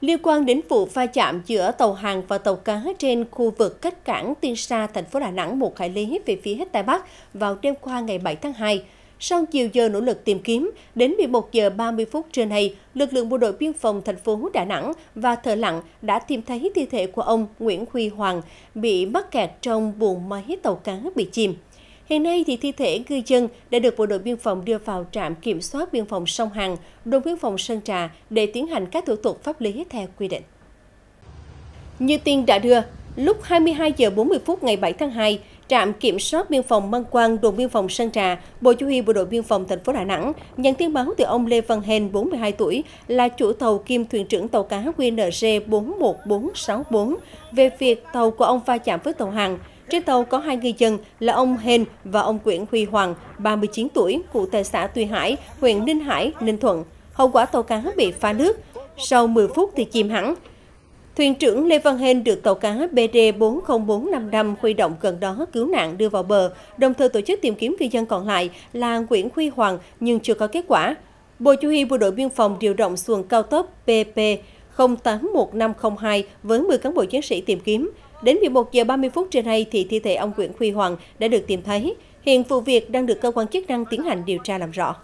Liên quan đến vụ va chạm giữa tàu hàng và tàu cá trên khu vực cách cảng Tiên Sa, thành phố Đà Nẵng một hải lý về phía Tây Bắc vào đêm qua ngày 7 tháng 2, sau nhiều giờ nỗ lực tìm kiếm, đến 11 giờ 30 phút trưa nay, lực lượng bộ đội biên phòng thành phố Đà Nẵng và thợ lặn đã tìm thấy thi thể của ông Nguyễn Huy Hoàng bị mắc kẹt trong buồng máy tàu cá bị chìm. Hiện nay thì thi thể ngư dân đã được bộ đội biên phòng đưa vào trạm kiểm soát biên phòng sông Hằng, đồn biên phòng Sơn Trà để tiến hành các thủ tục pháp lý theo quy định. Như tin đã đưa, lúc 22 giờ 40 phút ngày 7 tháng 2, trạm kiểm soát biên phòng Măng Quang, đồn biên phòng Sơn Trà, Bộ Chỉ huy Bộ đội biên phòng thành phố Đà Nẵng nhận tin báo từ ông Lê Văn Hên, 42 tuổi, là chủ tàu kiêm thuyền trưởng tàu cá QNG 41464 về việc tàu của ông va chạm với tàu hàng. Trên tàu có hai ngư dân là ông Hên và ông Nguyễn Huy Hoàng, 39 tuổi, cụ tại xã Tuy Hải, huyện Ninh Hải, Ninh Thuận. Hậu quả tàu cá bị phá nước. Sau 10 phút thì chìm hẳn. Thuyền trưởng Lê Văn Hên được tàu cá BD 40455 huy động gần đó cứu nạn đưa vào bờ, đồng thời tổ chức tìm kiếm ngư dân còn lại là Nguyễn Huy Hoàng nhưng chưa có kết quả. Bộ Chỉ huy Bộ đội Biên phòng điều động xuồng cao tốc PP 081502 với 10 cán bộ chiến sĩ tìm kiếm. Đến 11 giờ 30 phút trên nay thì thi thể ông Nguyễn Huy Hoàng đã được tìm thấy. Hiện vụ việc đang được cơ quan chức năng tiến hành điều tra làm rõ.